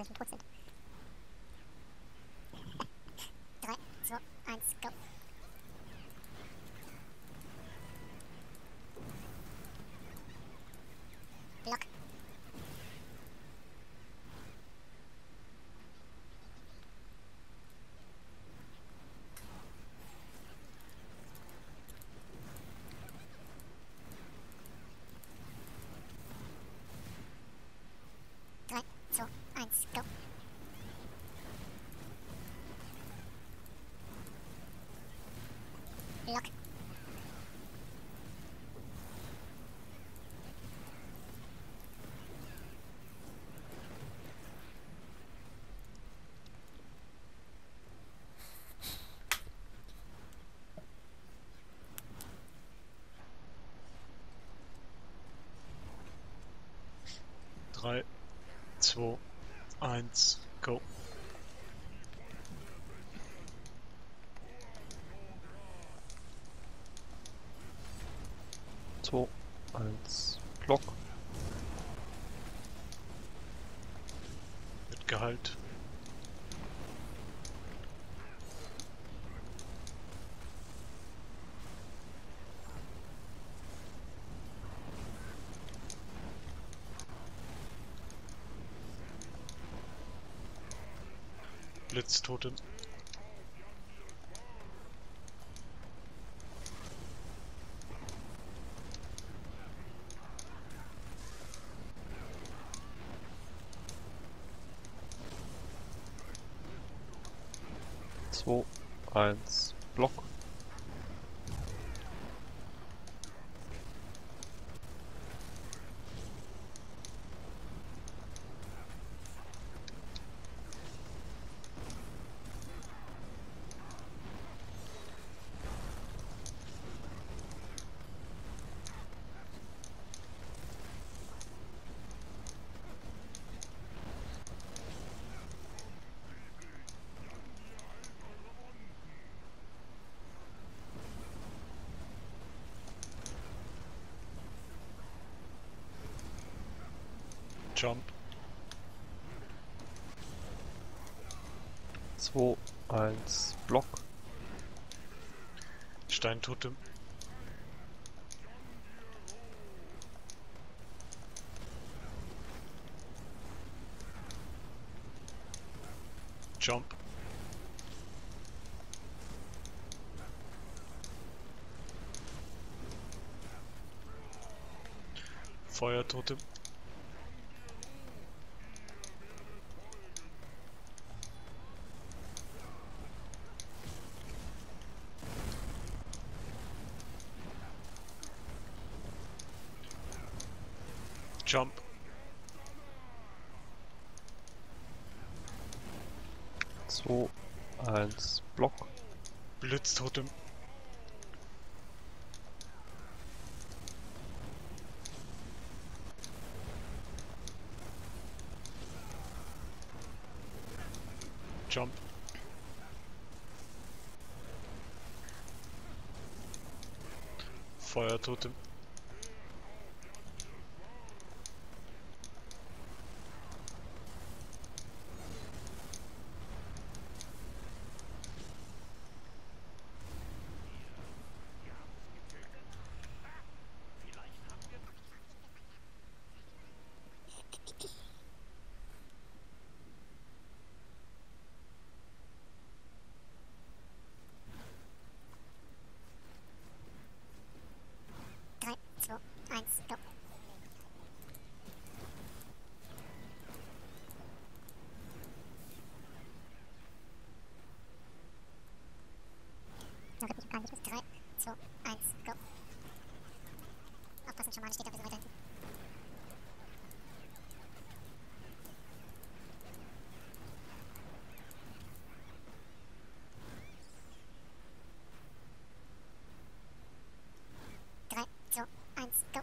As Pixel. 2, 1, go. Zwei, eins, Block. Mit Gehalt. Blitztotem. Zwei, eins, Block. 2, 1, Block. Steintotem. Jump. Feuertotem. Blitztotem. Jump. Feuertotem. drei, zwei, eins, go. Noch Rhythmus kann bis drei, zwei, eins, go. Aufpassen, Schamane steht da ein bisschen weiter hinten. Drei, zwei, eins, go.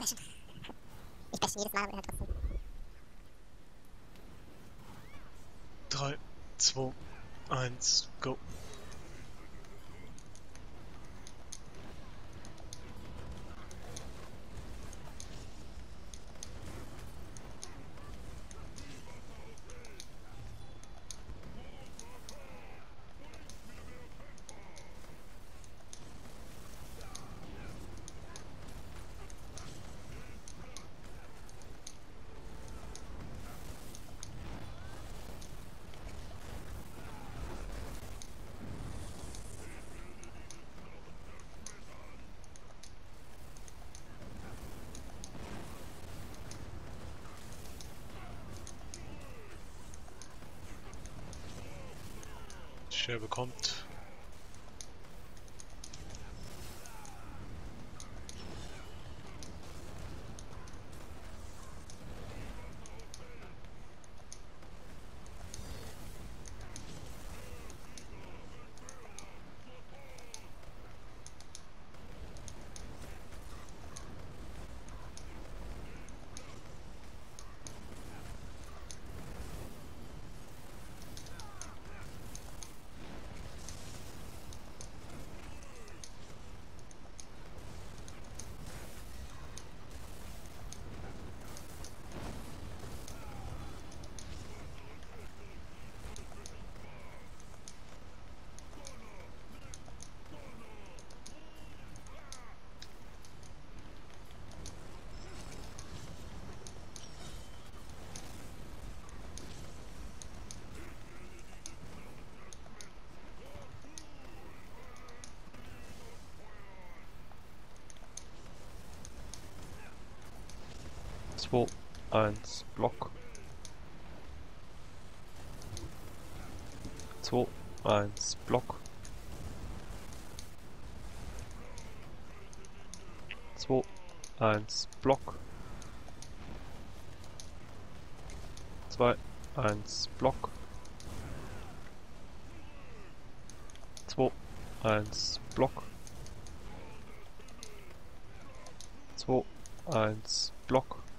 Bashen. Ich bashe jedes Mal, aber dann trotzdem. 3, 2, 1, Schwer bekommt. Zwei, eins, Block. Zwei, eins, Block. Zwei, eins, Block. Zwei, eins, Block. Zwei, eins, Block. Zwei, eins, Block.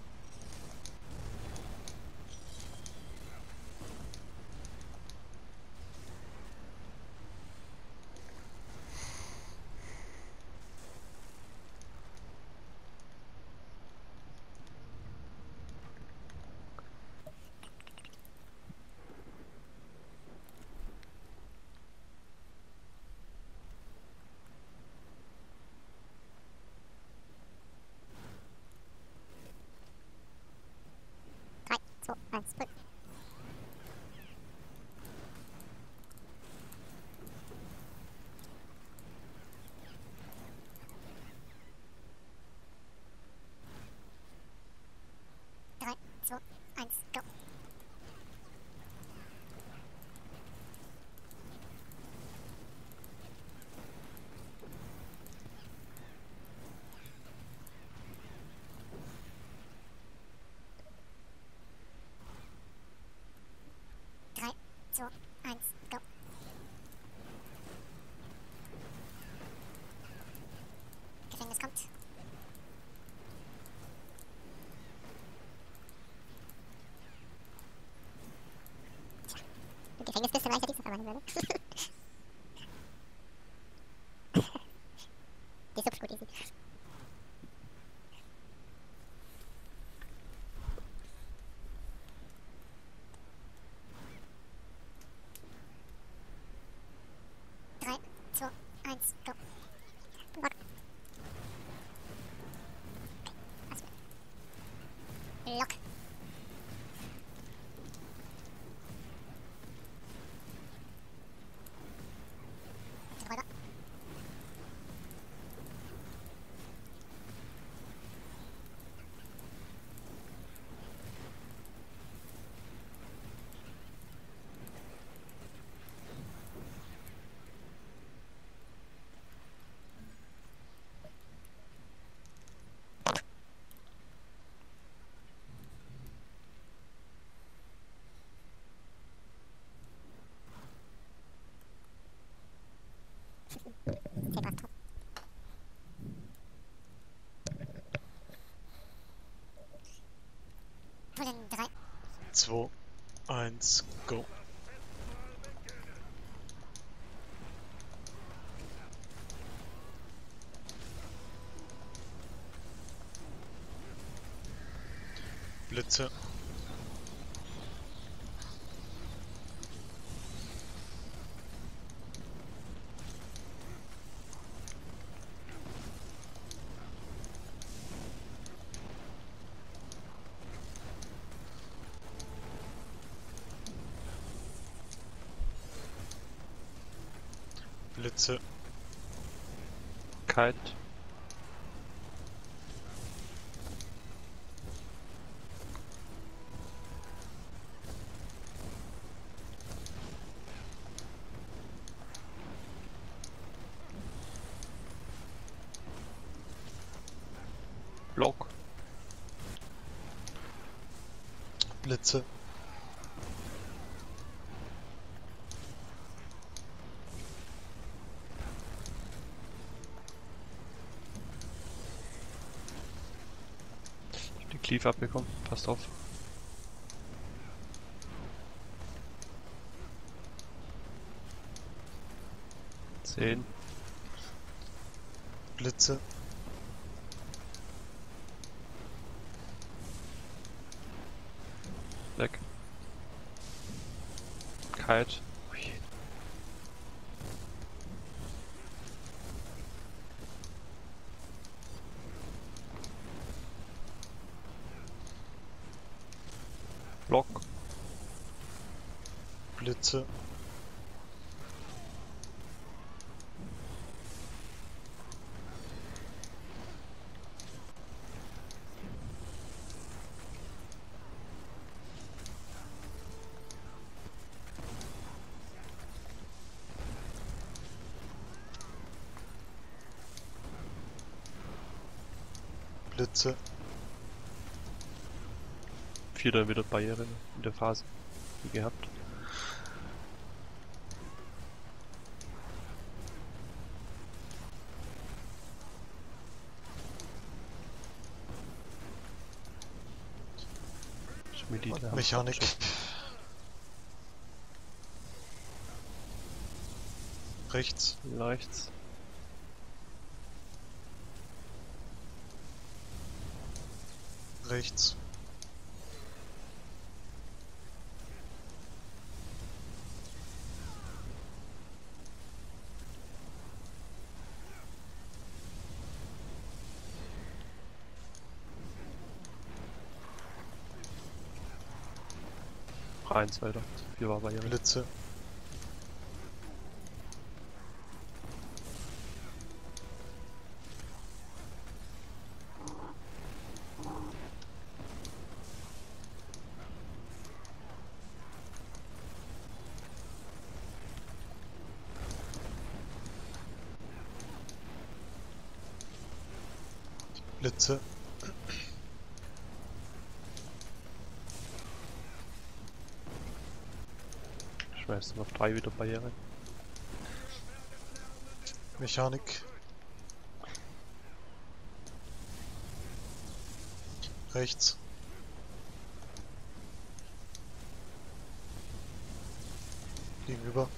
あ、何だね。Здесь обшку резать. Drei, zwei, eins, go. Block. Lock. 2, 1, go. Blitze. Möglichkeit. Block. Blitze. Cleave abbekommen, passt auf. Zehn, Blitze, weg. Kite. Block, Blitze, Vierter wieder Barriere in der Phase. Gehabt. Da. Mechanik, rechts, Rechts. rechts, Eins weiter. Vier war Barriere. Blitze, Blitze, Schmeißt auf drei wieder Barriere. Mechanik, rechts, gegenüber,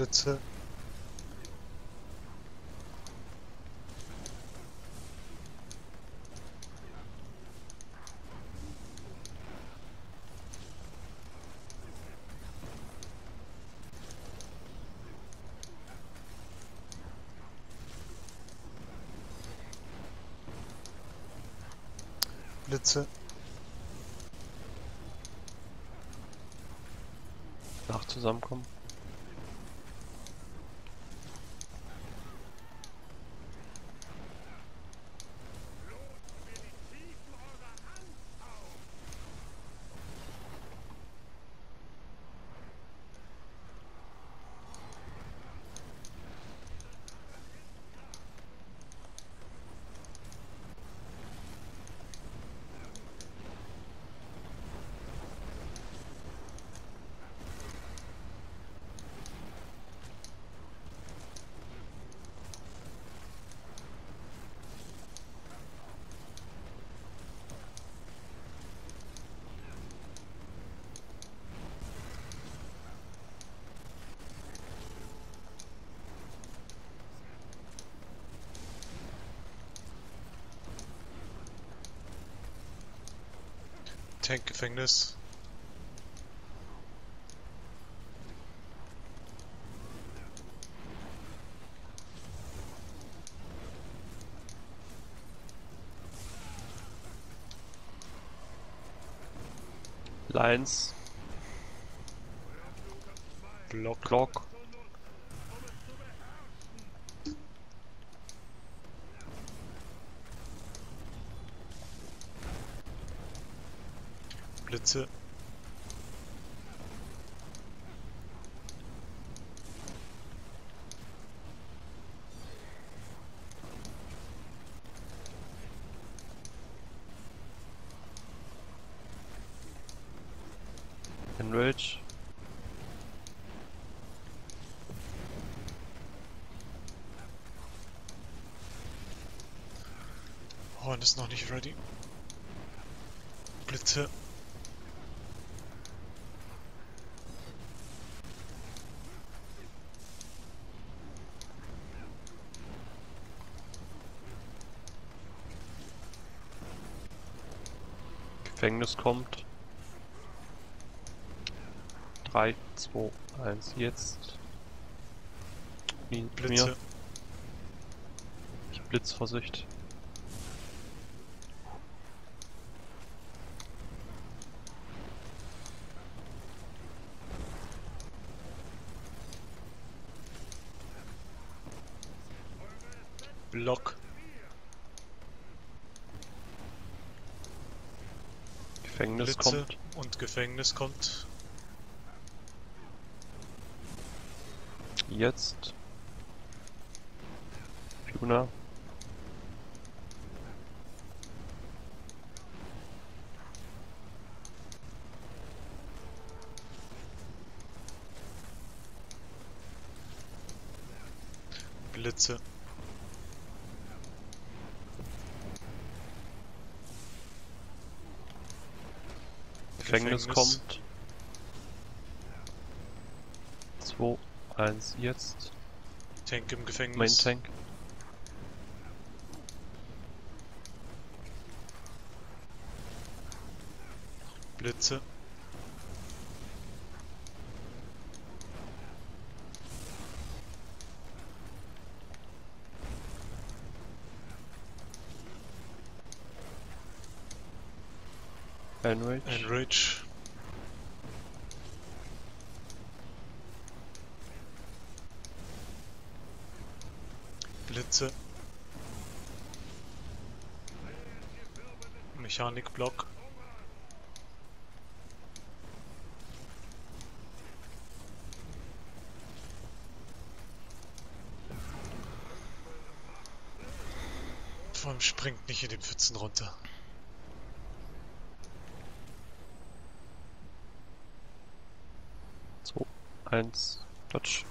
Blitze, Blitze, Nach zusammenkommen. Tankgefängnis, Lines, Block, Block, Blitze. Enrage. Horn ist noch nicht ready. Blitze. Gefängnis kommt. 3, 2, 1, jetzt. Blitze. Mir. Ich Blitzvorsicht. Block. Gefängnis Blitze. kommt. Und Gefängnis kommt. Jetzt. Puna. Blitze. Gefängnis, Gefängnis. kommt. 2, 1, jetzt. Tank im Main Gefängnis. Tank. Blitze. Enrage. Enrage. Blitze. Mechanikblock. Vor allem springt nicht in den Pfützen runter. So, 1, Dodge.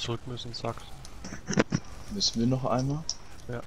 Zurück müssen, sagt. Müssen wir noch einmal? Ja.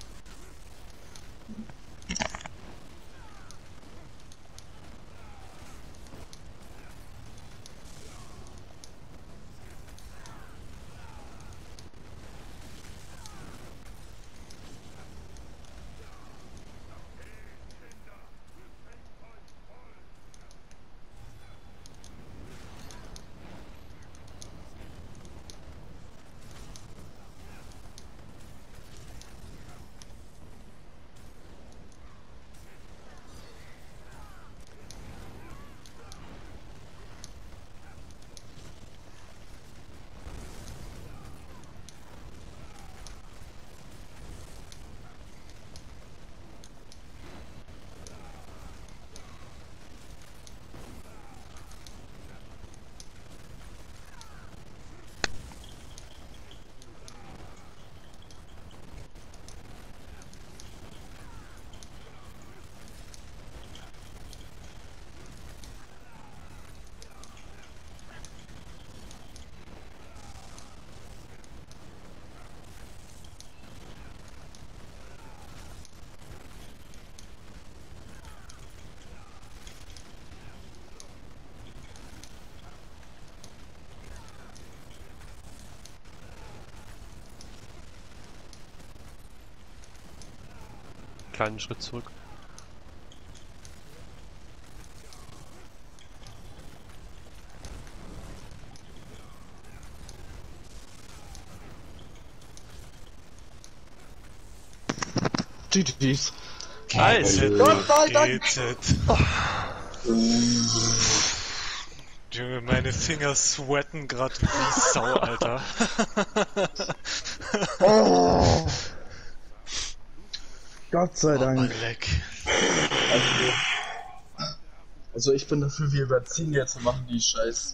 Kleinen Schritt zurück. GG's. Alter! Gott sei Dank! GZ. Junge, meine Finger sweaten grad wie Sau, Alter. Oh. Gott sei Oh, Dank. mein Leck. Also, also ich bin dafür, wir überziehen jetzt und machen die Scheiß.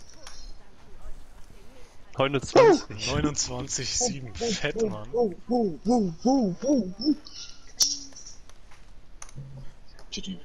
29. 29,7. Fett, Mann. Oh, oh, oh, oh, oh, oh. GG.